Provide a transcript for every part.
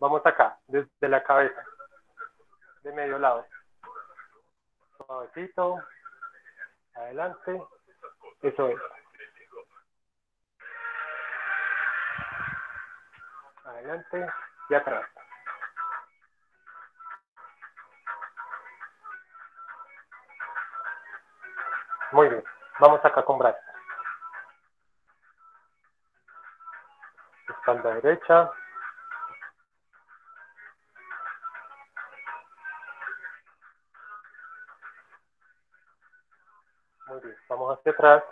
Vamos acá, desde la cabeza, de medio lado. Suavecito, adelante, eso es. Adelante y atrás. Muy bien, vamos acá con brazos. Espalda derecha. Vamos hacia atrás.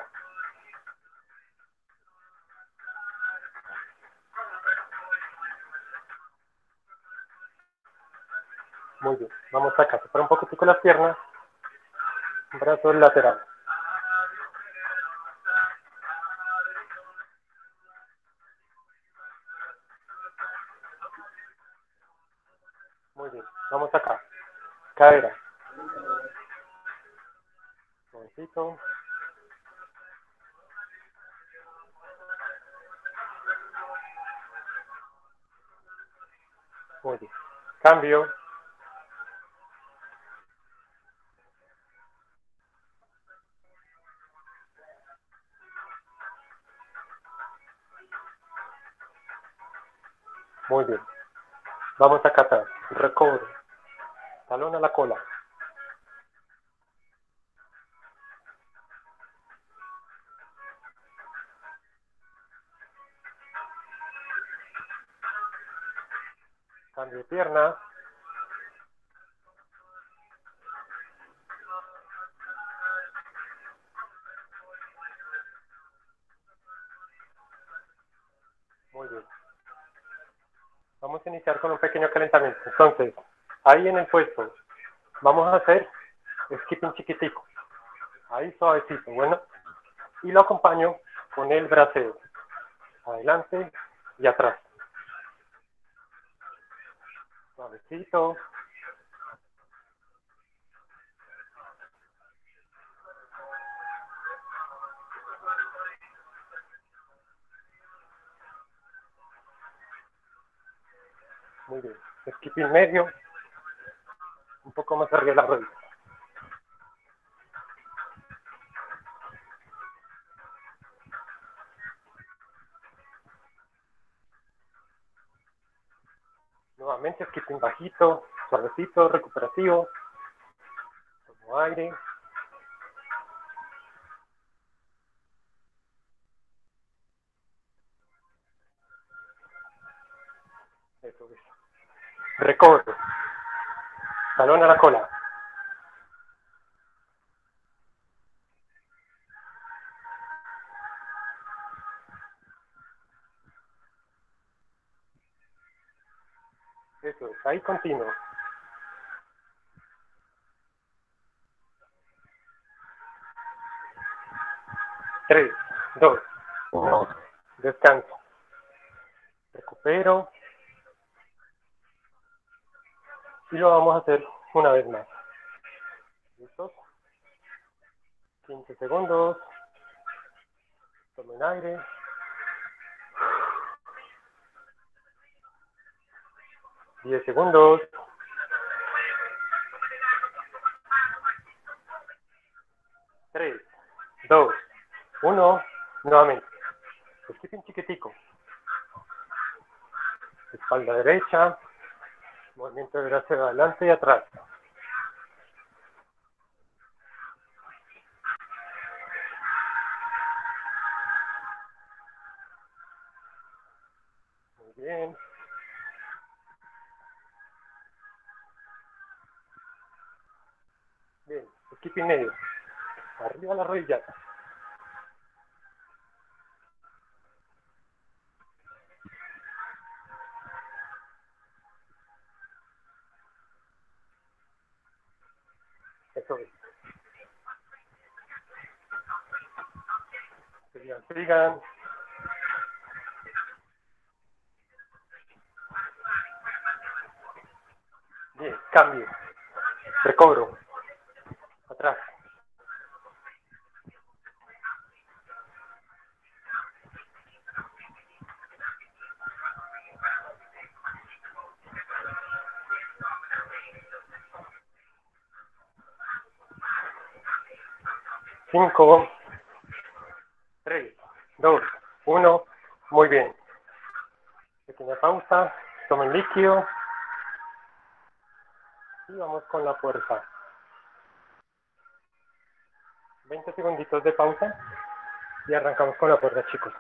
Muy bien, vamos acá, separa un poquitico las piernas, brazos laterales. Cambio. Muy bien. Vamos acá atrás. Iniciar con un pequeño calentamiento. Entonces, ahí en el puesto, vamos a hacer skipping chiquitico. Ahí suavecito, bueno. Y lo acompaño con el braceo. Adelante y atrás. Suavecito. Skipping medio. Un poco más arriba de la rodilla. Nuevamente skipping bajito, suavecito, recuperativo. Tomo aire. Recobro. Talón a la cola. Eso es, ahí continuo. Tres, dos, uno. Descanso. Recupero. Y lo vamos a hacer una vez más. ¿Listos? 15 segundos. Tomen aire. Diez segundos. Tres, dos, uno. Nuevamente. Skipping chiquitico. Espalda derecha. Movimiento de brazo adelante y atrás. Muy bien. Bien, skipping medio. Arriba la rodilla. oigan. Bien, cambio. Recobro. Atrás. Cinco. Y vamos con la fuerza. 20 segunditos de pausa y arrancamos con la fuerza, chicos.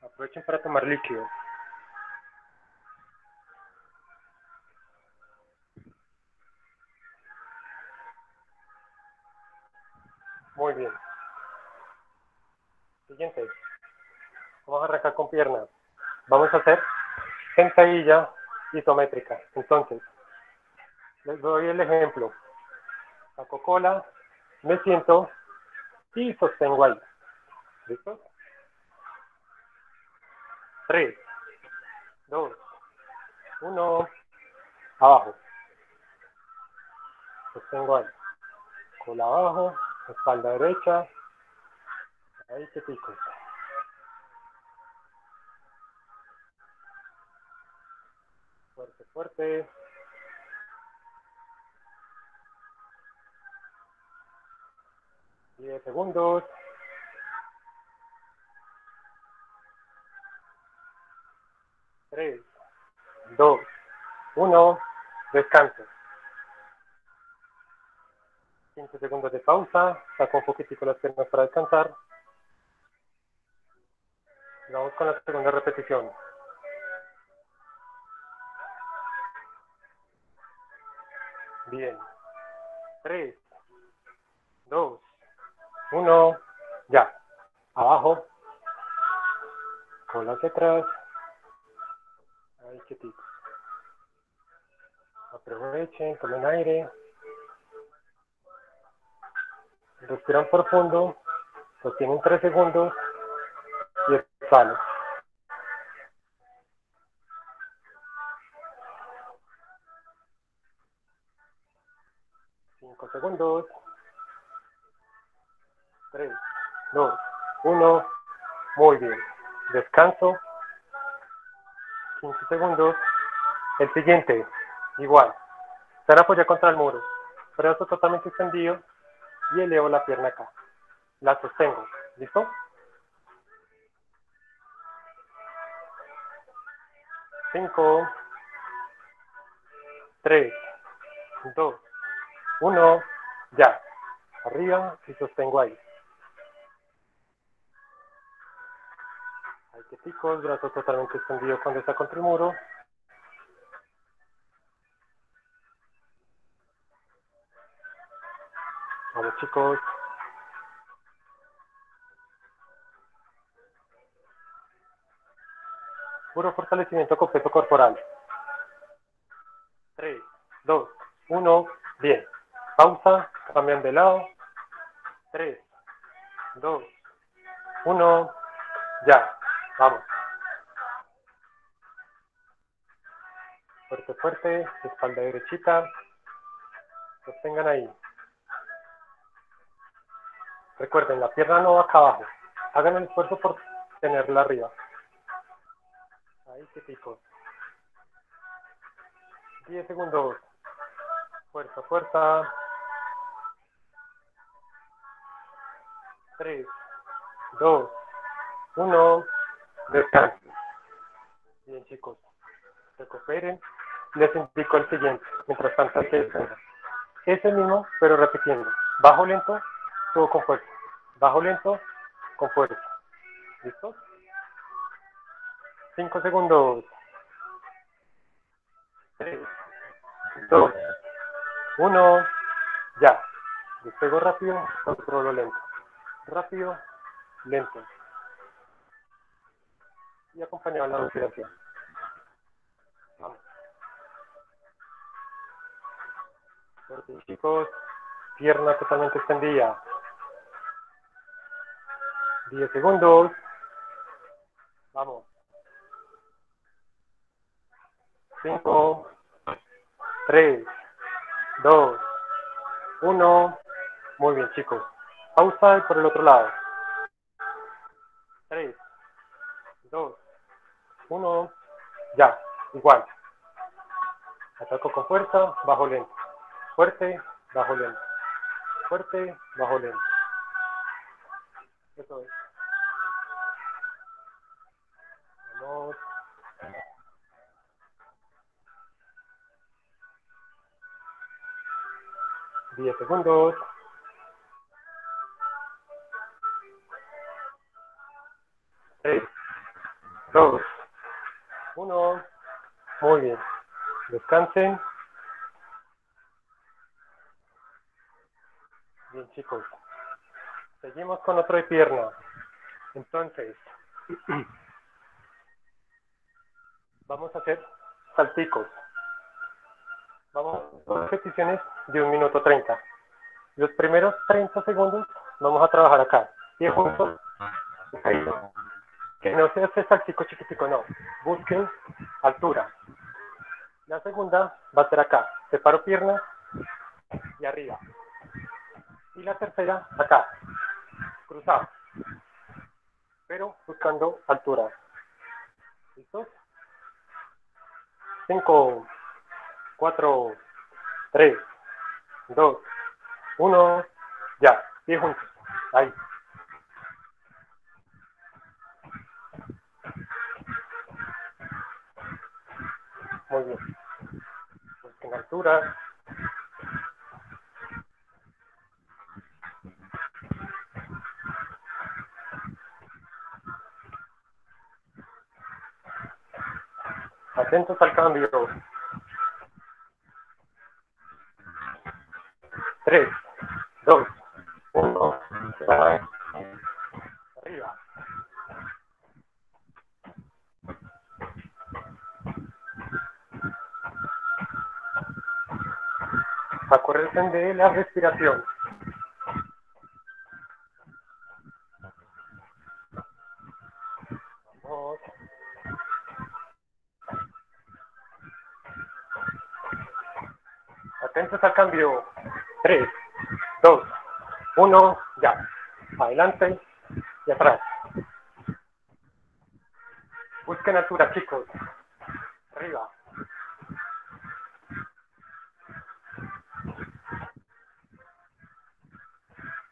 Aprovechen para tomar líquido. Muy bien. Siguiente. Vamos a arrancar con piernas. Vamos a hacer sentadilla isométrica. Entonces, les doy el ejemplo. Saco cola, me siento y sostengo ahí. ¿Listo? 3, 2, 1, abajo. Sostengo ahí. Cola abajo, espalda derecha. Ahí que pico. Fuerte. 10 segundos. Tres, dos, uno, descanso. 15 segundos de pausa, saco un poquitico las piernas para descansar. Vamos con la segunda repetición. Bien. Tres, dos, uno, ya. Abajo. Cola hacia atrás. Ahí quietico. Aprovechen, tomen aire. Respiran profundo. Sostienen tres segundos. Y exhalan. Segundos. 3, 2, 1. Muy bien. Descanso. 15 segundos. El siguiente, igual. Se apoya contra el muro. Brazo totalmente extendido y elevo la pierna acá. La sostengo. ¿Listo? Cinco, tres, dos, uno, ya. Arriba y sostengo ahí. el brazo totalmente extendido cuando está contra el muro. Vamos chicos. Puro fortalecimiento con peso corporal. 3, 2, 1, bien. Pausa, cambian de lado. 3, 2, 1, ya. Vamos. Fuerte, fuerte. Espalda derechita. Sostengan ahí. Recuerden, la pierna no va acá abajo. Hagan el esfuerzo por tenerla arriba. Ahí que pico. 10 segundos. Fuerza, fuerza. 3, 2, 1. Descanso. Bien, chicos. Recuperen. Les indico el siguiente. Mientras tanto, que descansar. Ese mismo, pero repitiendo. Bajo lento, subo con fuerza. Bajo lento, con fuerza. ¿Listo? Cinco segundos. Tres, dos, uno, ya. Despego rápido, controlo lento. Rápido, lento y acompañado la respiración. Vamos. chicos, pierna totalmente extendida. 10 segundos. Vamos. 5, 3, 2, 1. Muy bien, chicos. Pausa y por el otro lado. 3, 2, uno, ya, igual. Ataco con fuerza, bajo lento. Fuerte, bajo lento. fuerte, bajo lento. Eso es. Vamos. 10 segundos. Dos, uno. Muy bien. Descansen. Bien, chicos. Seguimos con otro de pierna. Entonces, vamos a hacer salticos. Vamos a dos repeticiones de un minuto 30. Los primeros 30 segundos vamos a trabajar acá. Y juntos. Que no sea ese saltico chiquitico, no. Busquen altura. La segunda va a ser acá. Separo piernas y arriba. Y la tercera acá. Cruzado. Pero buscando altura. ¿Listos? 5, 4, 3, 2, 1, ya, pie juntos, ahí. Muy bien. en altura. Atentos al cambio. 3, 2, 1, arriba. Acuérdense de la respiración. Vamos. Atentos al cambio. 3, 2, 1, ya. Adelante y atrás. Busquen altura, chicos. Arriba.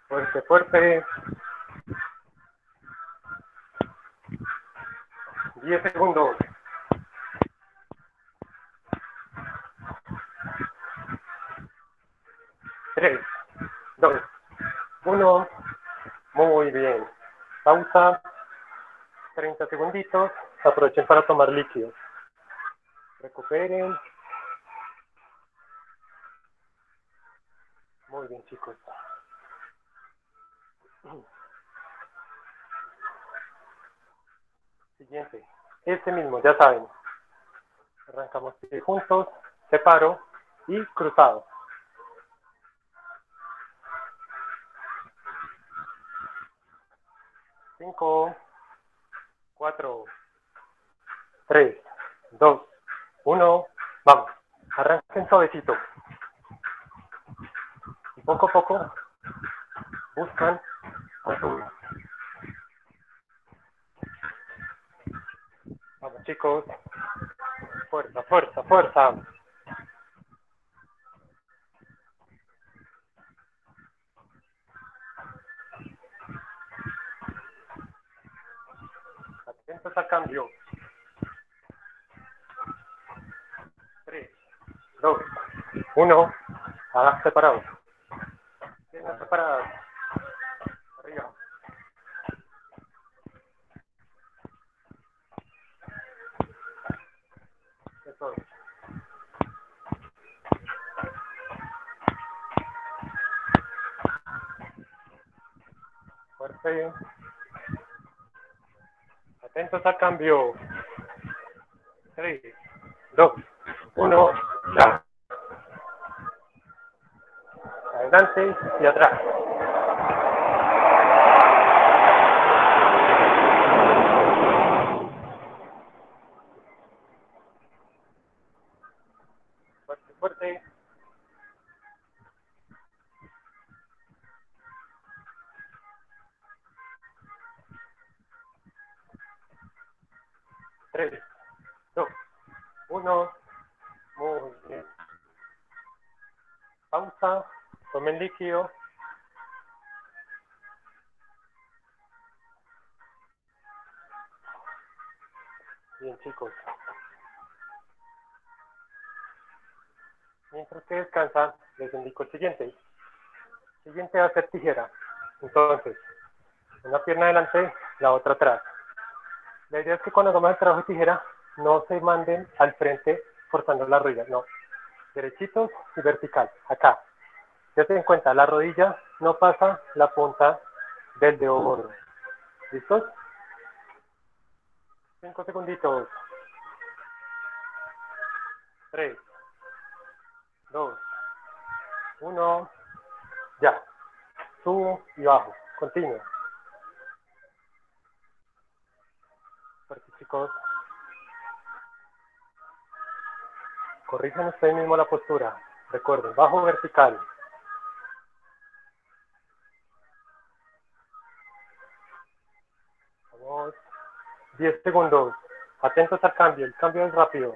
Fuerte, fuerte. 10 segundos. Tres, dos, uno. Muy bien. Pausa. 30 segunditos. Aprovechen para tomar líquidos. Recuperen. Muy bien, chicos. Siguiente. Este mismo, ya saben. Arrancamos juntos, separo y cruzado. Cinco, cuatro, tres, dos, uno, vamos. Arranquen suavecito. Y poco a poco buscan altura. Chicos. Fuerza, fuerza, fuerza. Atentos al cambio. 3, 2, 1. Hagas separados. Separadas. Atentos al cambio. 3, 2, 1, ya. Adelante y atrás. líquido. Bien chicos. Mientras que descansan, les indico el siguiente. El siguiente va a ser tijera. Entonces, una pierna adelante, la otra atrás. La idea es que cuando hagamos el trabajo de tijera, no se manden al frente forzando la rodilla, no. Derechitos y vertical, acá. Ya se cuenta, la rodilla no pasa la punta del dedo gordo. ¿Listos? Cinco segunditos. Tres, dos, uno, ya. Subo y bajo. Continuo. Fuerte, chicos. Corrijan ustedes mismo la postura. Recuerden, bajo vertical. 10 segundos. Atentos al cambio. El cambio es rápido.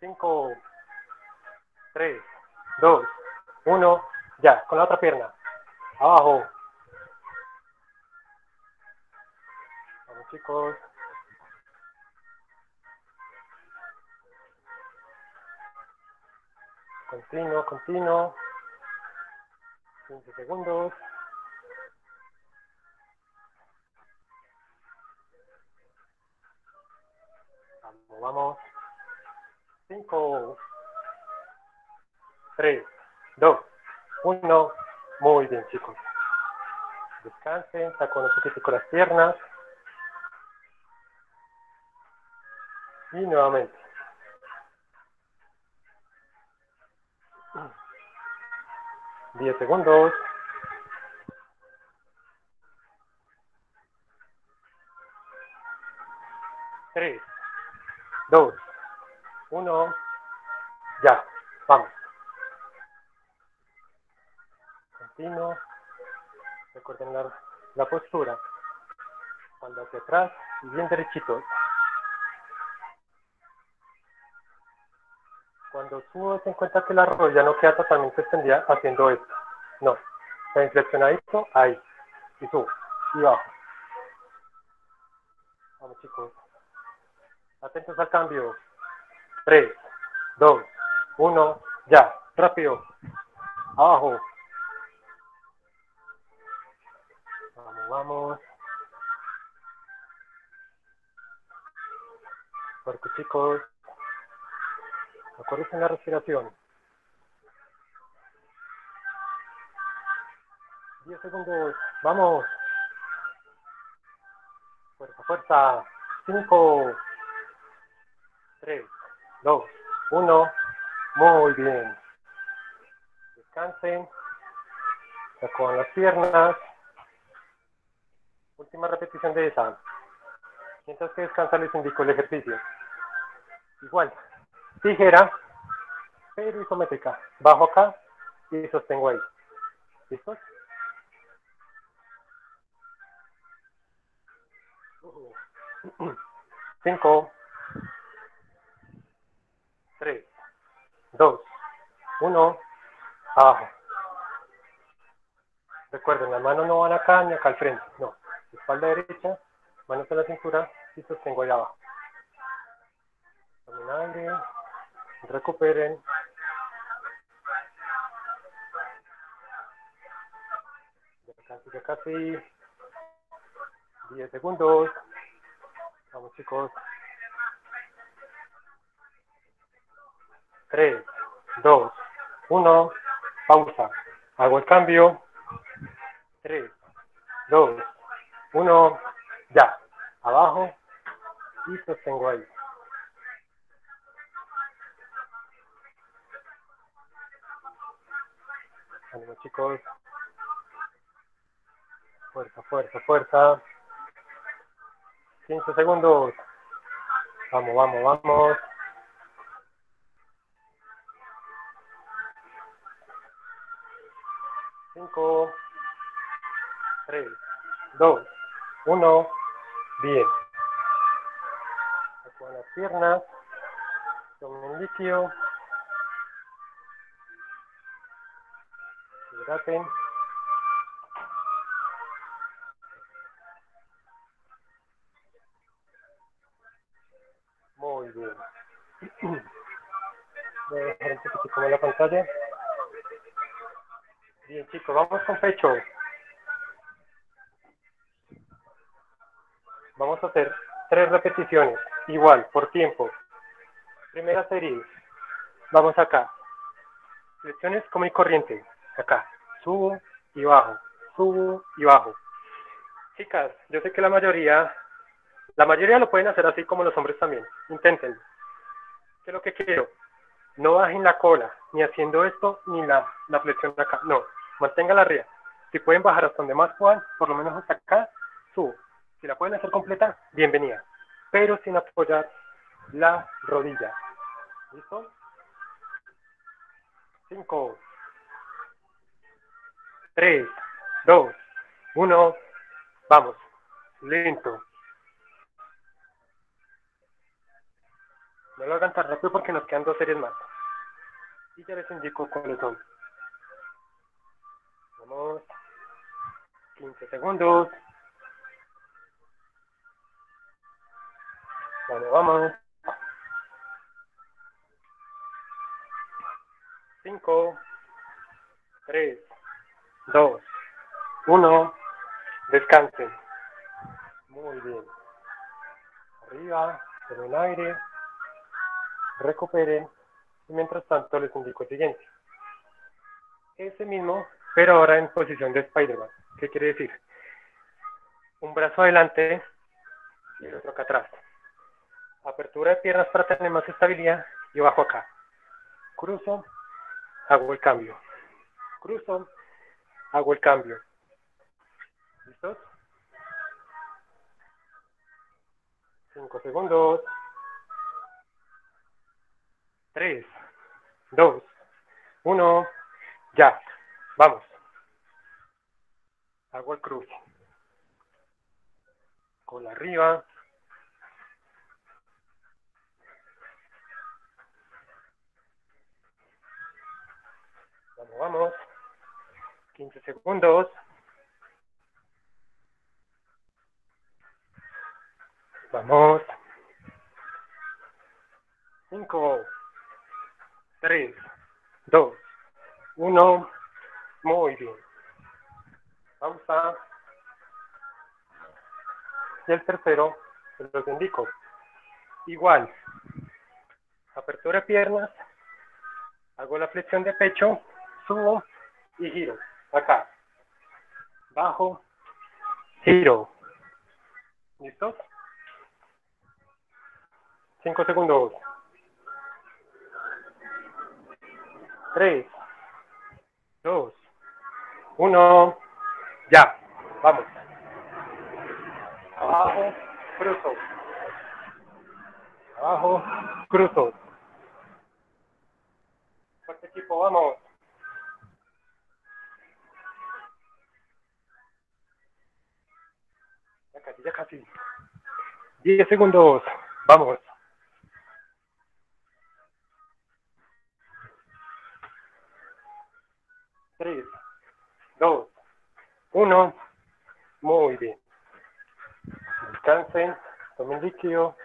5, 3, 2, 1. Ya, con la otra pierna. Abajo. Vamos chicos. Continuo, continuo. 15 segundos. Vamos, vamos. 5, 3, 2, 1. Muy bien, chicos. Descansen, sacuen un poquito con las piernas. Y nuevamente. Diez segundos. Tres, dos, uno, ya, vamos. Continuo. Recuerden la, la postura. Cuando hacia atrás y bien derechitos. Cuando subo, se cuenta que la rodilla no queda totalmente extendida haciendo esto. No. Se inflexionadito, ahí. Y subo. Y bajo. Vamos, chicos. Atentos al cambio. 3, 2, 1, ya. Rápido. Abajo. Vamos, vamos. Fuerte, chicos. Acuérdense en la respiración. 10 segundos. Vamos. Fuerza, fuerza. 5, 3, 2, 1. Muy bien. Descansen. Sacudan las piernas. Última repetición de esa. Mientras que descansan les indico el ejercicio. Igual. Tijera, pero isométrica. Bajo acá y sostengo ahí. ¿Listos? Cinco, tres, dos, uno, abajo. Recuerden, las manos no van acá ni acá al frente, no. Espalda derecha, manos en la cintura y sostengo ahí abajo. Tomen aire, recuperen. Ya casi, ya casi. 10 segundos. Vamos chicos. 3, 2, 1. Pausa. Hago el cambio. 3, 2, 1. Ya. Abajo. Y sostengo ahí. Ánimo chicos. Fuerza, fuerza, fuerza. 15 segundos. Vamos, vamos, vamos. Cinco, tres, dos, uno. Bien. Con las piernas. Tomen líquido. Hidraten. Muy bien. Voy a dejar un poquitico más la pantalla. Bien, chicos, vamos con pecho. Vamos a hacer tres repeticiones, igual, por tiempo. Primera serie. Vamos acá. Flexiones como y corriente. Acá. Subo y bajo. Subo y bajo. Chicas, yo sé que la mayoría, la mayoría lo pueden hacer así como los hombres también. Inténtenlo. ¿Qué es lo que quiero? No bajen la cola, ni haciendo esto, ni la, la flexión acá. No, manténgala arriba. Si pueden bajar hasta donde más puedan, por lo menos hasta acá, subo. Si la pueden hacer completa, bienvenida. Pero sin apoyar la rodilla. ¿Listo? Cinco, tres, dos, uno. Vamos. Lento. No lo hagan tan rápido porque nos quedan dos series más. Y ya les indico cuáles son. Vamos. 15 segundos. Vamos, vamos. 5, 3, 2, 1. Descansen. Muy bien. Arriba, en el aire. Recuperen. Y mientras tanto les indico el siguiente. Ese mismo, pero ahora en posición de Spider-Man. ¿Qué quiere decir? Un brazo adelante y el otro acá atrás. Apertura de piernas para tener más estabilidad y bajo acá. Cruzo, hago el cambio. Cruzo, hago el cambio. ¿Listos? 5 segundos. 3, 2, 1. Ya. Vamos. Hago el cruce. Con arriba. Vamos, vamos. 15 segundos. Vamos. 5, 3, 2, 1. Muy bien. Pausa. Y el tercero, los indico. Igual. Apertura de piernas. Hago la flexión de pecho. Subo y giro. Acá. Bajo. Giro. ¿Listos? 5 segundos. 3, 2, 1. Ya. Vamos. Abajo, cruzo. Abajo, cruzo. Fuerte equipo, vamos. Ya casi, ya casi. 10 segundos. Vamos. Tres, dos, uno. Muy bien. Descansen, tomen líquido.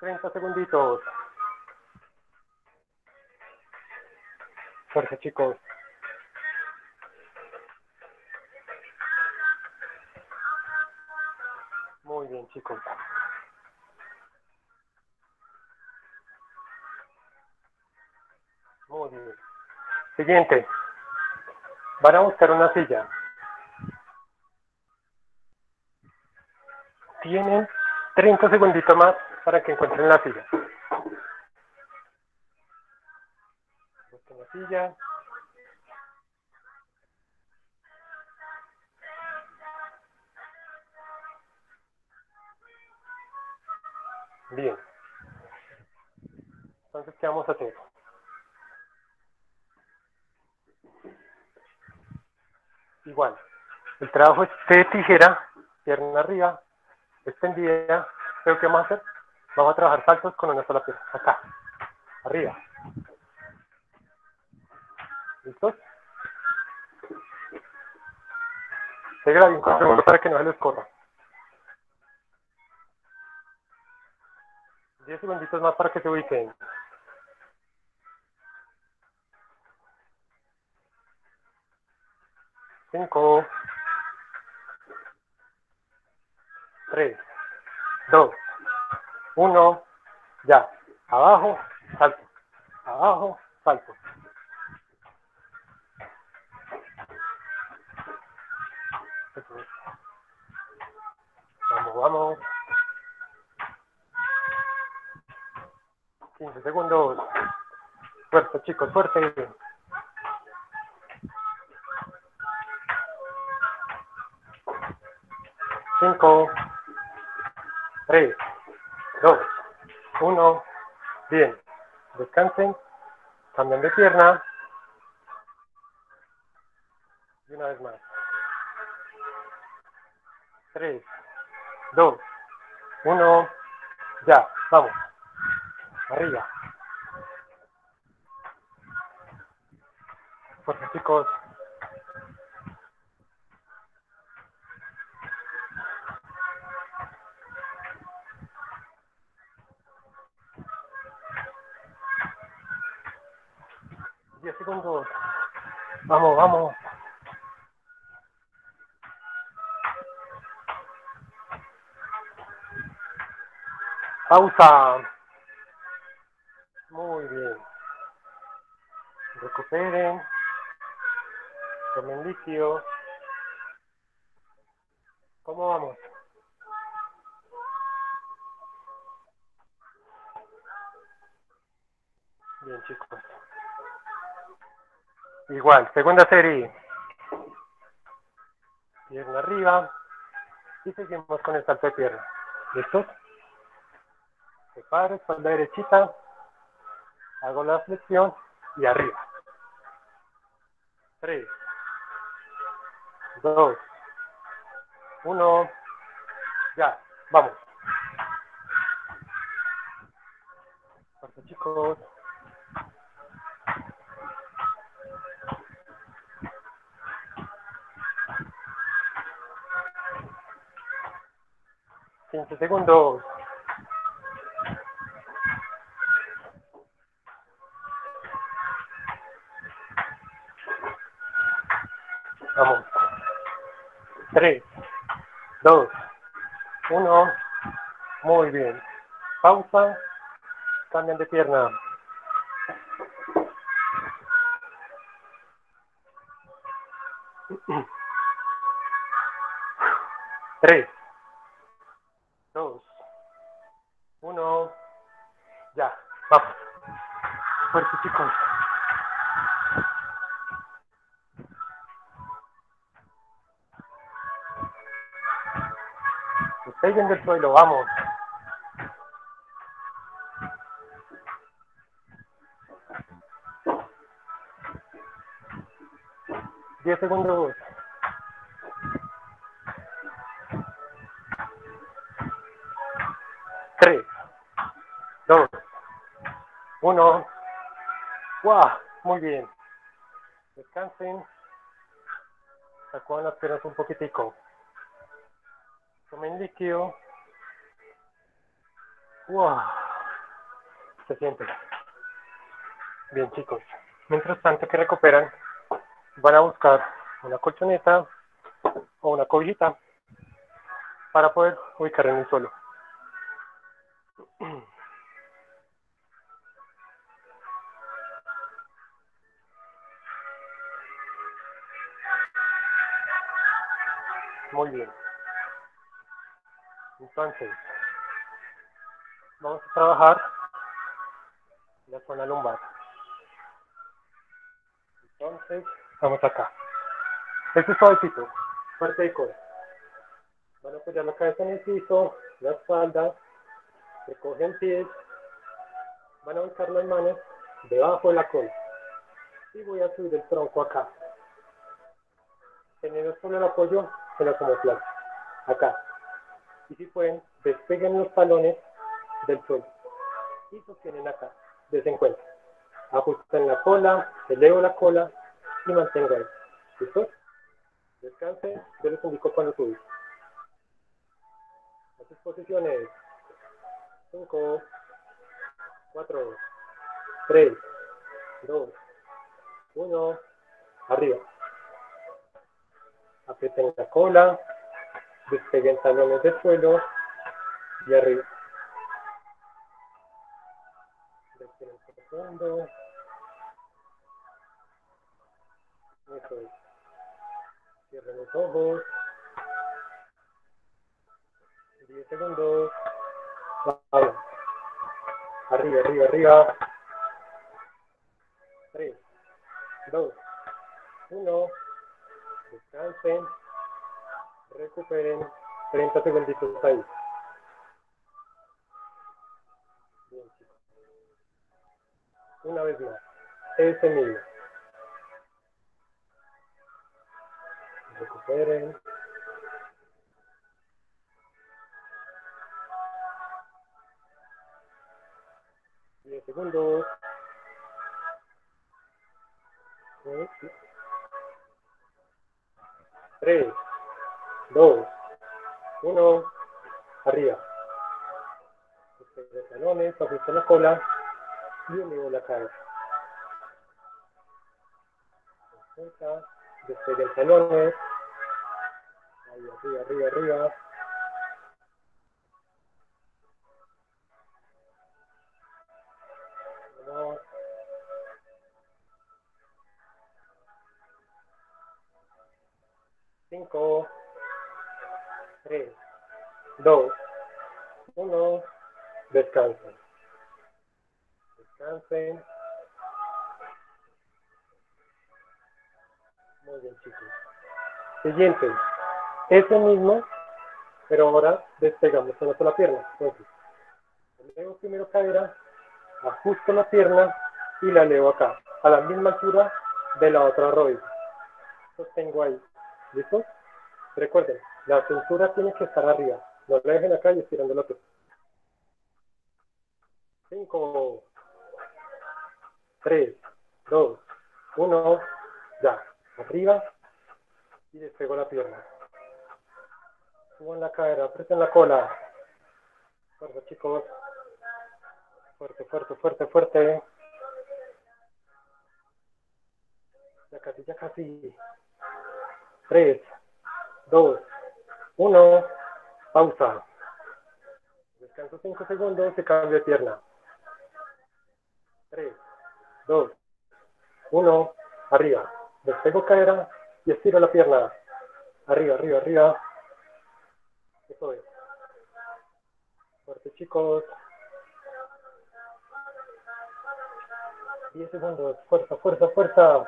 30 segunditos. Fuerza, chicos. Muy bien, chicos. Muy bien. Siguiente. Van a buscar una silla. Tienen 30 segunditos más para que encuentren la silla. Busquen la silla. Bien. Entonces, ¿qué vamos a hacer? Igual. El trabajo es de tijera, pierna arriba, extendida. ¿Pero qué vamos a hacer? Vamos a trabajar saltos con una sola pierna. Acá. Arriba. ¿Listos? Pégala bien con el para que no se les corra. 10 segunditos más para que se ubiquen. Cinco, tres, dos, uno, ya. Abajo, salto. Abajo, salto. Vamos, vamos. 15 segundos. Fuerte, chicos, fuerte. Cinco, tres, dos, uno. Bien. Descansen. Cambian de pierna. Y una vez más. Tres, dos, uno. Ya. Vamos. Arriba. Fuerza, chicos. Vamos, vamos. Pausa. Muy bien. Recuperen. Tomen líquido. ¿Cómo vamos? Bien, chicos. Igual, segunda serie. Pierna arriba. Y seguimos con el salto de pierna. ¿Listos? Separo, espalda derechita. Hago la flexión y arriba. Tres. Dos. Uno. Ya. Vamos. Fuerza, chicos. Quince segundos. Vamos. Tres, dos, uno. Muy bien. Pausa. Cambian de pierna. Vamos. Diez segundos. Tres, dos, uno. ¡Wow! Muy bien. Descansen. Sacudan las piernas un poquitico. Tomen líquido. ¡Wow! Se siente. Bien, chicos. Mientras tanto que recuperan, van a buscar una colchoneta o una cobijita para poder ubicar en el suelo. Muy bien. Entonces, vamos a trabajar la zona lumbar. Entonces, vamos acá. Este es suavecito, fuerte de codo. Van a apoyar la cabeza en el piso, la espalda, recogen pies, van a buscar las manos debajo de la cola. Y voy a subir el tronco acá. Teniendo solo el apoyo en la omoplata. Acá. Y si pueden, despeguen los talones del suelo. Y sostienen acá. Desencuentro. Ajustan la cola, elevo la cola y mantengo ahí. ¿Listo? Descanse, yo les indico cuando subir. Las posiciones. 5, 4, 3, 2, 1, arriba. Aprieten la cola, despeguen talones del suelo y arriba. Respiren profundo. Eso es. Cierren los ojos. 10 segundos. Vamos. Arriba, arriba, arriba. 3, 2, 1. Descansen. Recuperen. 30 segunditos ahí. Bien, chicos. Una vez más. Ese mismo. Recuperen. Diez segundos. Tres, dos, uno, arriba. Los talones, ajusta la cola y unido la cabeza. Suelta, despegue el talones. Ahí, arriba, arriba, arriba. Cinco, tres, dos, uno, descansen. Muy bien, chicos. Siguiente. Ese mismo, pero ahora despegamos una sola pierna. Entonces, elevo primero cadera, ajusto la pierna y la elevo acá, a la misma altura de la otra rodilla. Sostengo ahí. ¿Listo? Recuerden, la cintura tiene que estar arriba. No la dejen acá y estirando la otra. 5, 3, 2, 1, ya. Arriba y despego la pierna. Suban la cadera, aprieten la cola. Fuerte, chicos. Fuerte, fuerte, fuerte, fuerte. Ya casi, ya casi. 3, 2, 1, pausa. Descanso 5 segundos y cambio de pierna. 3, 2, 1, arriba. Despego cadera y estiro la pierna. Arriba, arriba, arriba. Eso es. Fuerte, chicos. 10 segundos. Fuerza, fuerza, fuerza.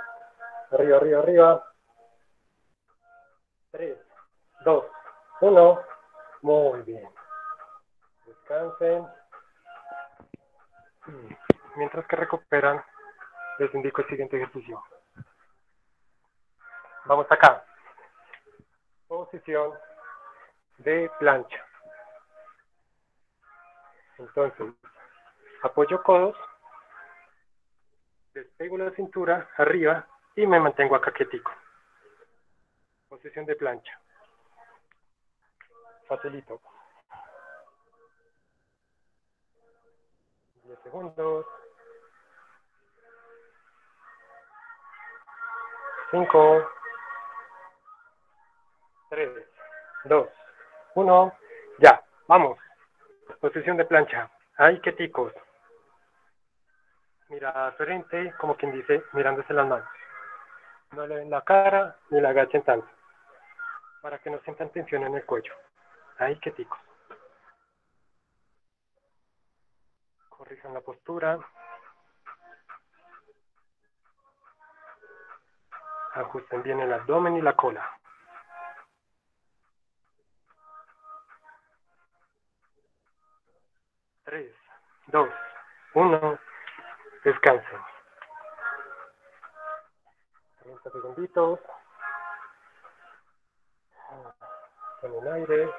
Arriba, arriba, arriba. 3, 2, 1. Muy bien. Descansen. Mientras que recuperan, les indico el siguiente ejercicio. Vamos acá. Posición de plancha. Entonces, apoyo codos, despego la cintura arriba y me mantengo acá quietico. Posición de plancha. Facilito. 10 segundos. 5, 3, 2, 1, ya, vamos. Posición de plancha. Ahí quieticos. Mira frente, como quien dice, mirándose las manos. No le ven la cara ni la agachen tanto. Para que no sientan tensión en el cuello. Ahí quieticos. Corrijan la postura. Ajusten bien el abdomen y la cola. Tres, dos, uno, descansen. 30 segunditos. Tomen aire.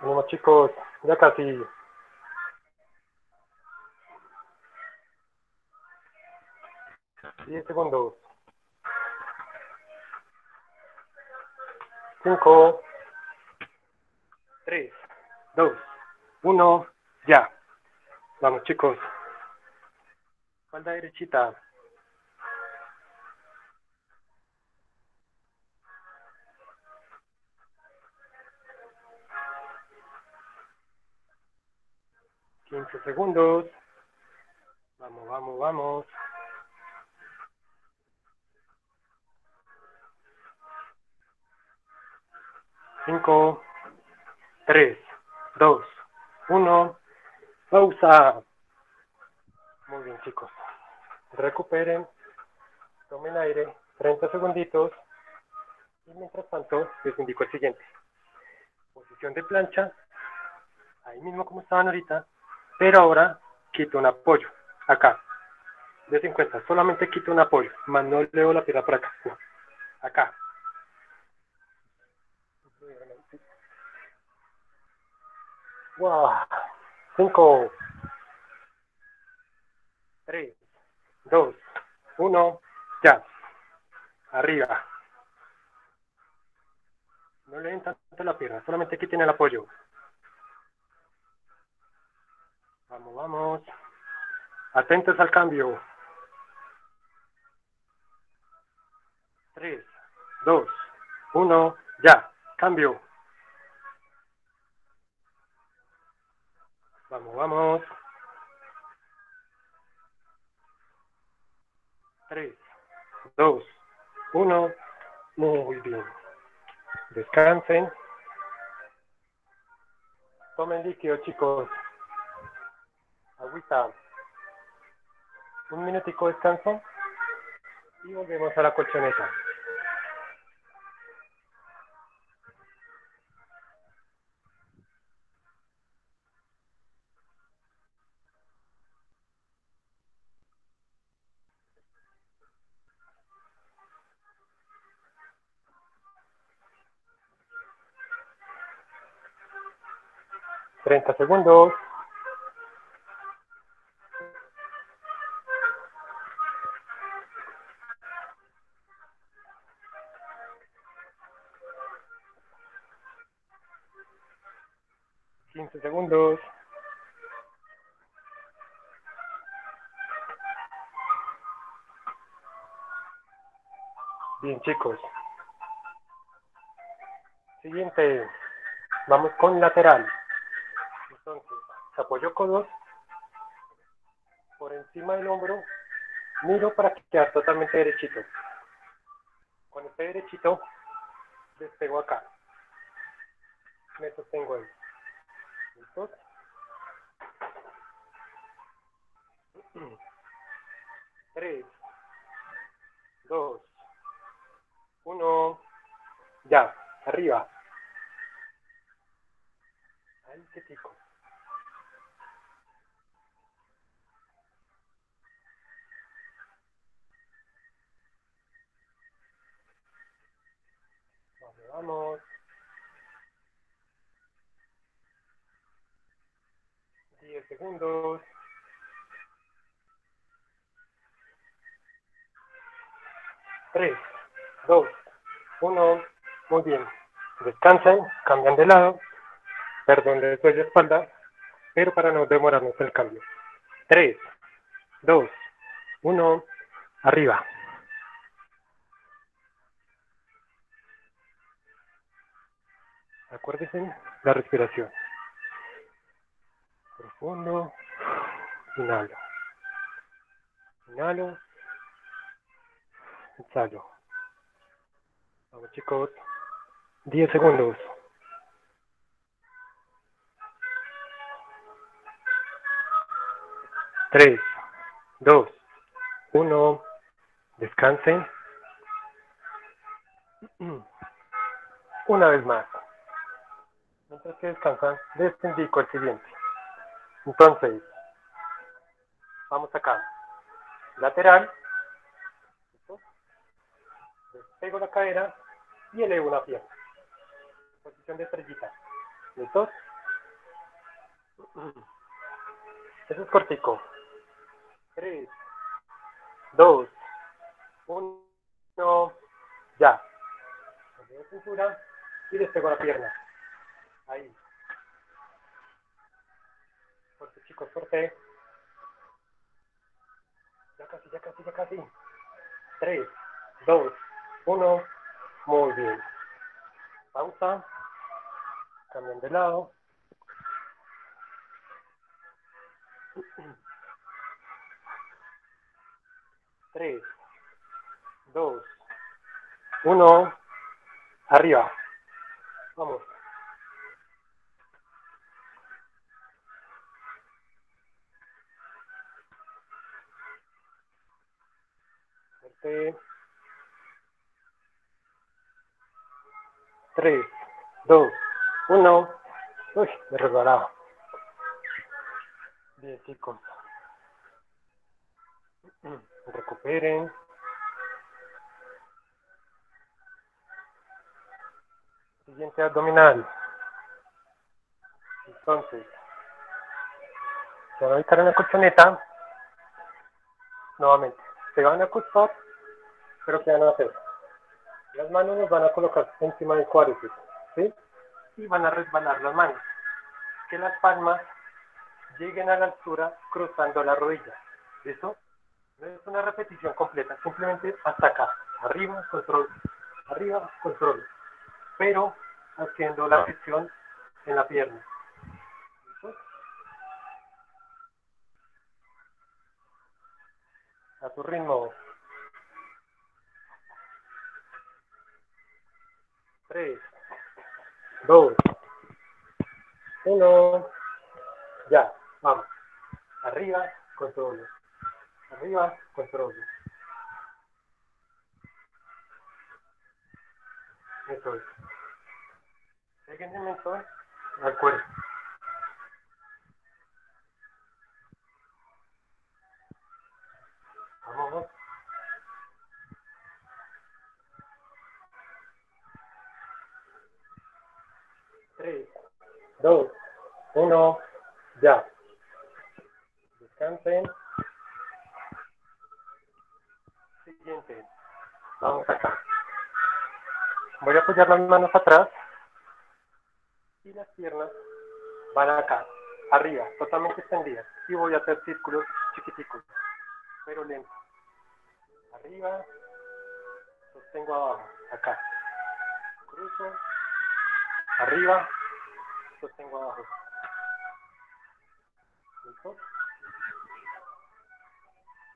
Bueno chicos, ya casi. Diez segundos. 5, 3, 2, 1, ya. Vamos chicos. Espalda derechita. Quince segundos. Vamos, vamos, vamos. Cinco, tres, dos, uno. Pausa. Muy bien, chicos. Recuperen. Tomen aire. 30 segunditos. Y mientras tanto, les indico el siguiente. Posición de plancha. Ahí mismo como estaban ahorita. Pero ahora quito un apoyo. Acá. En cuenta. Solamente quito un apoyo. Más no leo la pierna por acá. Acá. Wow. 5, 3, 2, 1, ya. Arriba. No le den tanto la pierna, solamente aquí tiene el apoyo. Vamos, vamos. Atentos al cambio. 3, 2, 1, ya. Cambio. Vamos, vamos. Tres, dos, uno. Muy bien. Descansen. Tomen líquido, chicos. Agüita. Un minutico de descanso. Y volvemos a la colchoneta. Treinta segundos. Quince segundos. Bien, chicos. Siguiente. Vamos con lateral. Se apoyo codos por encima del hombro. Miro para quedar totalmente derechito. Cuando esté derechito, despego acá. Me sostengo ahí. ¿Listos? Tres, dos, uno. Muy bien. Descansen, cambian de lado. Perdón, les doy la espalda, pero para no demorarnos el cambio. Tres, dos, uno. Arriba. Acuérdense la respiración. Profundo. Inhalo. Inhalo. Exhalo. Vamos chicos. 10 segundos. Tres, dos, uno. Descansen. Una vez más. Mientras que descansan, les indico el siguiente. Entonces, vamos acá. Lateral. ¿Listo? Despego la cadera y elevo una pierna. Posición de estrellita. ¿Listos? Eso es cortico. 3, 2, 1, ya. de cintura y despego la pierna. Ahí. Chicos. Ya casi, ya casi, ya casi. Tres, dos, uno. Muy bien. Pausa. Cambian de lado. Tres, dos, uno. Arriba. Vamos. Fuerte. Tres, dos, uno. Uy, me resbalaba. Bien, chicos. Recuperen. Siguiente abdominal. Entonces, se van a ubicar en la colchoneta. Nuevamente, se van a acostar, pero ¿qué van a hacer? Las manos las van a colocar encima del cuádriceps, ¿sí? Y van a resbalar las manos. Que las palmas lleguen a la altura cruzando la rodilla. ¿Listo? No es una repetición completa, simplemente hasta acá. Arriba, control. Arriba, control. Pero haciendo la presión en la pierna. ¿Listo? A tu ritmo. Tres, dos, uno, ya, vamos. Arriba, control. Arriba, control. Eso es. Déjenme mentón al cuerpo. Vamos. Tres, dos, uno, ya. Descansen. Siguiente. Vamos acá. Voy a apoyar las manos atrás y las piernas van acá, arriba, totalmente extendidas. Y voy a hacer círculos chiquiticos, pero lento. Arriba, sostengo abajo, acá. Cruzo, arriba, sostengo abajo. ¿Listo?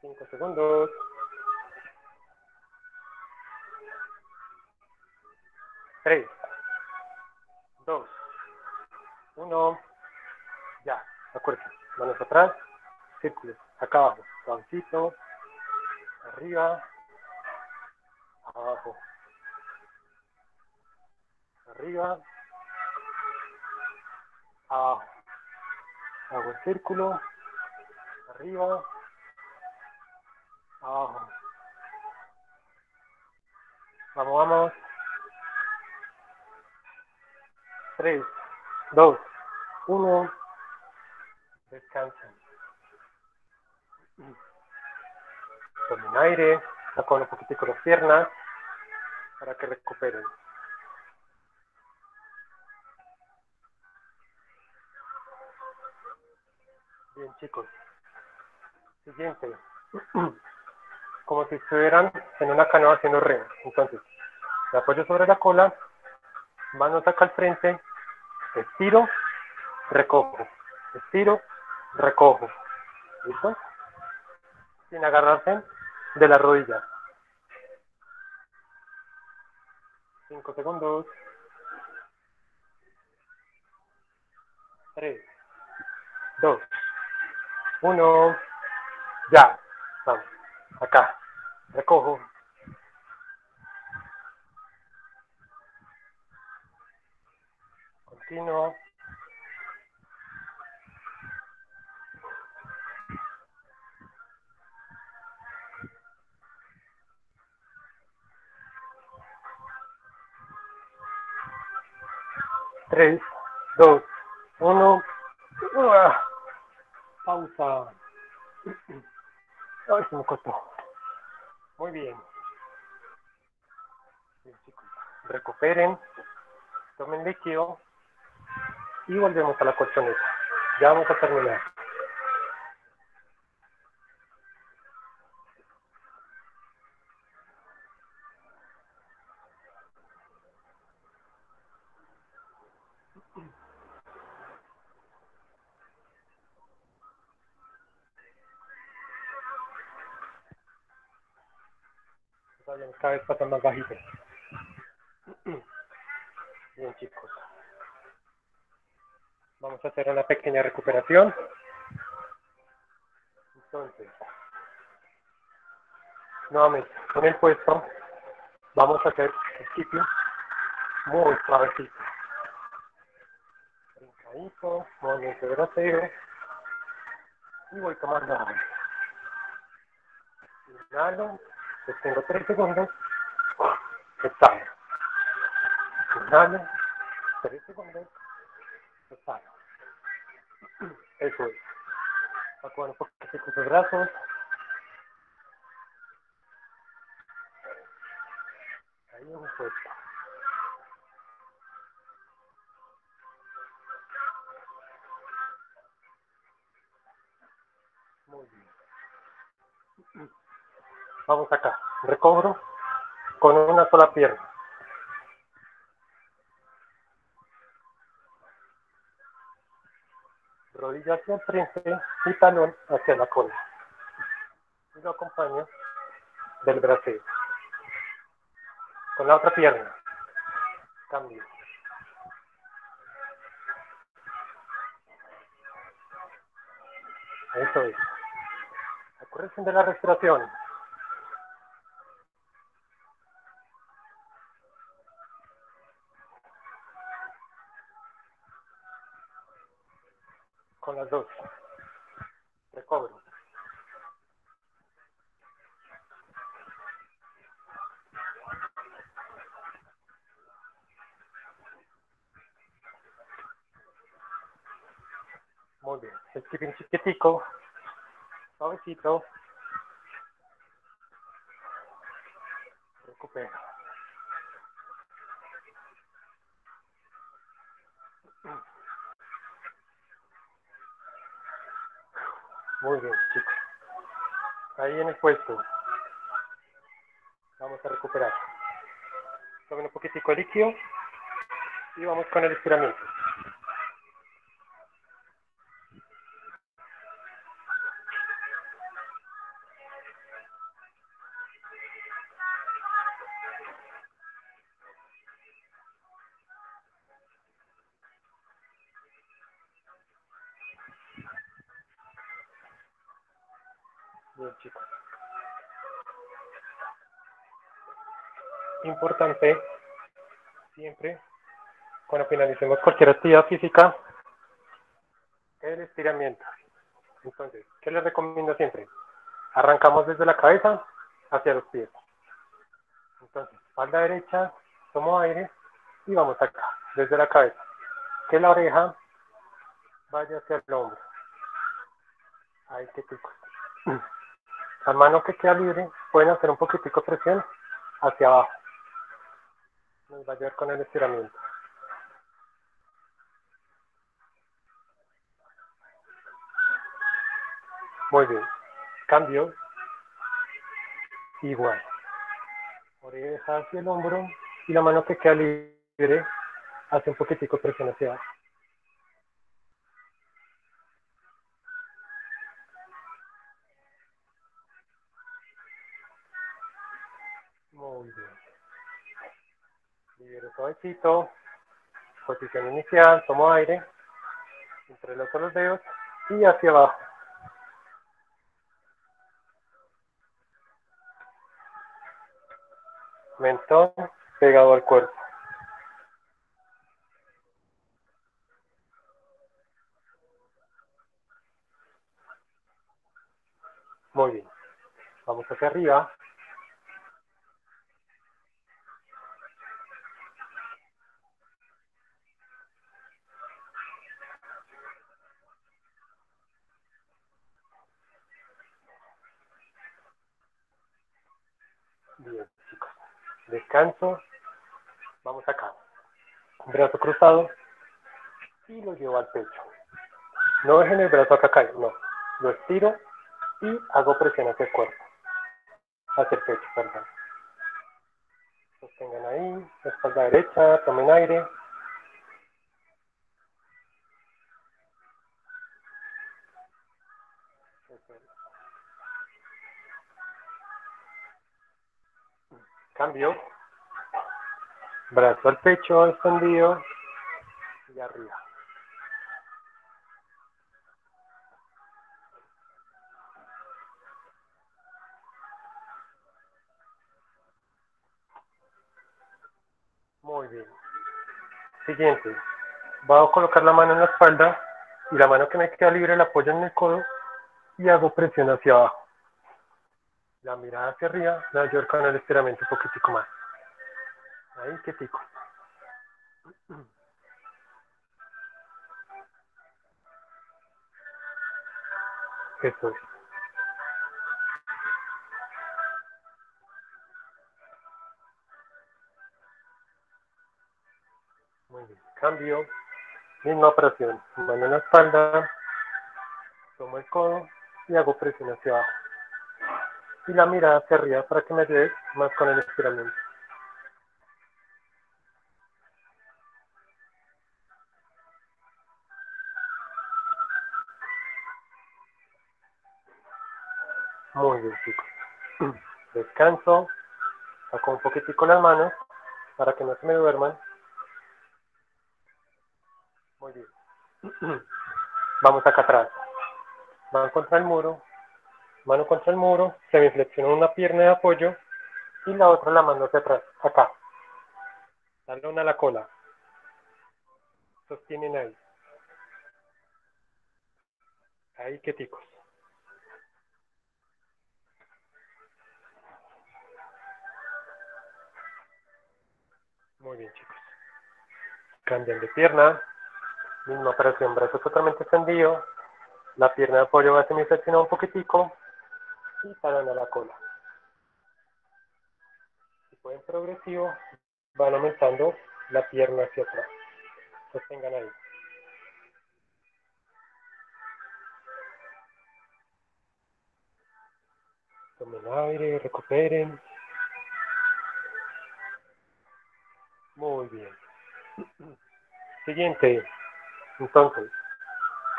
Cinco segundos. Tres, dos, uno, ya, acuérdense, manos atrás, círculos, acá abajo, suavecito, arriba, abajo, arriba, abajo, hago el círculo, arriba, abajo, vamos, vamos, tres, dos, uno, descansen. Tomen aire, sacan un poquitico las piernas para que recuperen. Bien chicos. Siguiente. Como si estuvieran en una canoa haciendo remo. Entonces, me apoyo sobre la cola, manos acá al frente, estiro, recojo, estiro, recojo. ¿Listo? Sin agarrarse de la rodilla. Cinco segundos. Tres, dos, uno, ya. Vamos. Acá. Recojo. Continuo. Tres, dos, uno. Costó. Muy bien. Recuperen. Tomen líquido y volvemos a la colchoneta. Ya vamos a terminar. cada vez pasan más bajitos. Bien chicos. Vamos a hacer una pequeña recuperación. Entonces, nuevamente, con el puesto, vamos a hacer skipping muy suavecito. Brincadito, movimiento de bracero. Y voy tomando agua. Inhalo, tengo Vamos acá. Recobro con una sola pierna. rodilla hacia el frente y talón hacia la cola. Y lo acompaño del braceo. Con la otra pierna. Cambio. Eso es. La corrección de la respiración. Con las dos. Recobro. Muy bien. Skipping chiquitico. Suavecito. Recupero. Muy bien, chicos. Ahí en el puesto. Vamos a recuperar. Tomen un poquitico de líquido y vamos con el estiramiento. Importante, siempre, cuando finalicemos cualquier actividad física, el estiramiento. Entonces, ¿qué les recomiendo siempre? Arrancamos desde la cabeza hacia los pies. Entonces, espalda derecha, tomo aire y vamos acá, desde la cabeza. Que la oreja vaya hacia el hombro. Ahí que pico. La mano que queda libre pueden hacer un poquitico presión hacia abajo. Nos va a ayudar con el estiramiento. Muy bien. Cambio. Igual. Oreja hacia el hombro y la mano que queda libre hace un poquitico presión hacia abajo. Suavecito. Posición inicial, tomo aire. Entrelazo los dedos y hacia abajo. Mentón pegado al cuerpo. Muy bien. Vamos hacia arriba. Bien, chicos. Descanso. Vamos acá. Brazo cruzado y lo llevo al pecho. No dejen el brazo acá caer, no. Lo estiro y hago presión hacia el cuerpo. Hacia el pecho, perdón. Sostengan ahí, espalda derecha, tomen aire. Cambio. Brazo al pecho extendido y arriba. Muy bien. Siguiente. Voy a colocar la mano en la espalda y la mano que me queda libre la apoyo en el codo y hago presión hacia abajo. La mirada hacia arriba la ayuda con el estiramiento un poquitico más. Ahí, quietico. Eso es. Muy bien. Cambio. Misma operación. Mano en la espalda. Tomo el codo y hago presión hacia abajo. Y la mirada hacia arriba para que me ayude más con el estiramiento. Muy bien, chicos. Descanso. Saco un poquitico las manos para que no se me duerman. Muy bien. Vamos acá atrás. Mano contra el muro. Mano contra el muro. Se me flexiona una pierna de apoyo y la otra la mando hacia atrás. Acá. Talón a la cola. Sostienen ahí. Ahí quieticos. Muy bien, chicos. Cambian de pierna. Misma operación, brazo totalmente extendido. La pierna de apoyo va a semiflexionar un poquitico. Y paran a la cola. Si pueden progresivo, van aumentando la pierna hacia atrás. Sostengan ahí. Tomen aire, recuperen. Muy bien. Siguiente. Entonces,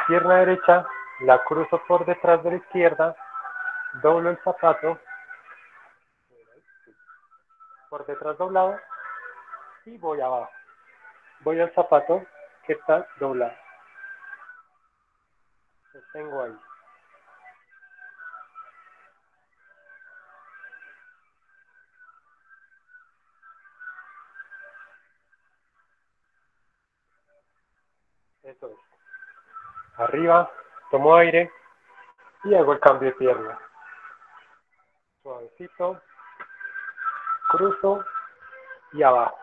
pierna derecha, la cruzo por detrás de la izquierda, doblo el zapato, por detrás doblado, y voy abajo. Voy al zapato que está doblado. Lo tengo ahí. Eso es. Arriba, tomo aire y hago el cambio de pierna. Suavecito, cruzo y abajo.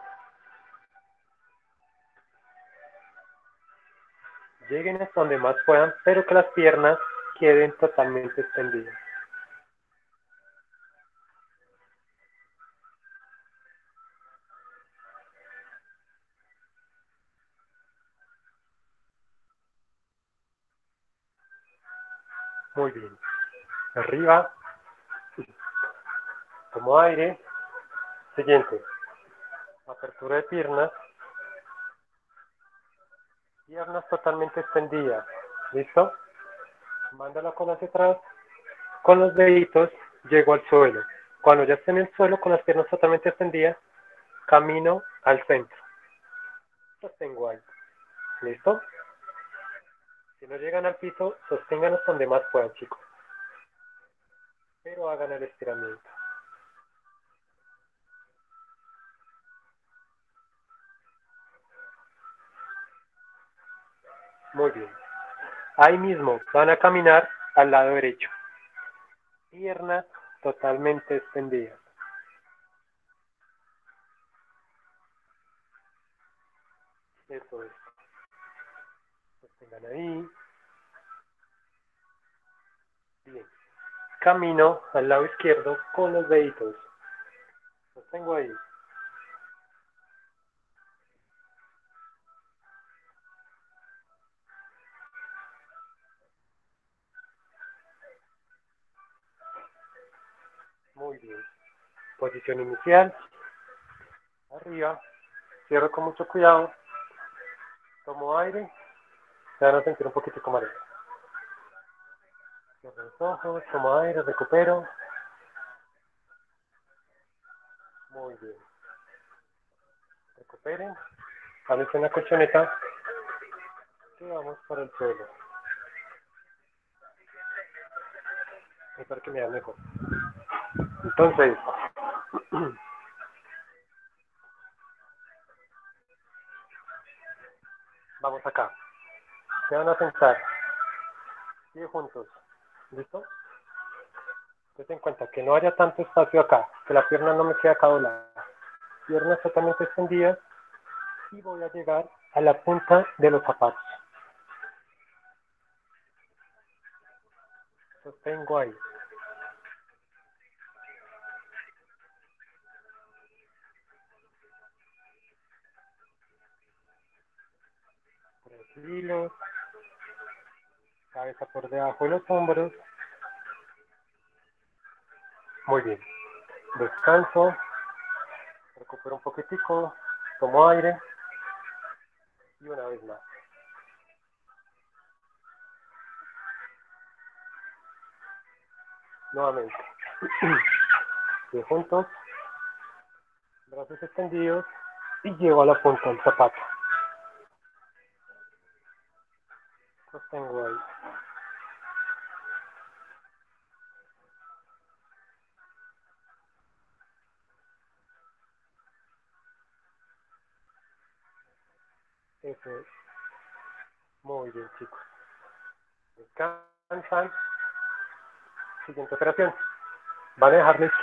Lleguen hasta donde más puedan, pero que las piernas queden totalmente extendidas. Muy bien. Arriba. Tomo aire. Siguiente. Apertura de piernas. Piernas totalmente extendidas. ¿Listo? Manda la cola hacia atrás. Con los deditos llego al suelo. Cuando ya esté en el suelo con las piernas totalmente extendidas, camino al centro. Sostengo ahí. ¿Listo? Si no llegan al piso, sosténganos donde más puedan, chicos. Pero hagan el estiramiento. Muy bien. Ahí mismo van a caminar al lado derecho. Piernas totalmente extendidas. Eso es. Sostengan ahí. Bien. Camino al lado izquierdo con los deditos. Los tengo ahí. Posición inicial. Arriba. Cierro con mucho cuidado. Tomo aire. Se van a sentir un poquito como arena. Cierro los ojos, tomo aire, recupero. Muy bien. Recuperen. Háganse una colchoneta. Y vamos para el suelo. para que me mejor. Entonces, vamos acá. Se van a sentar. Sigue juntos. ¿Listo? Ten en cuenta que no haya tanto espacio acá, que la pierna no me quede acá doblada. Piernas totalmente extendidas y voy a llegar a la punta de los zapatos. Sostengo ahí. Tranquilos. Cabeza por debajo de los hombros. Muy bien. Descanso. Recupero un poquitico. Tomo aire. Y una vez más. Nuevamente. Y juntos. Brazos extendidos. Y llevo a la punta del zapato. Sostengo ahí. Es. Muy bien, chicos. Descansan. Siguiente operación. Van a dejar la izquierda.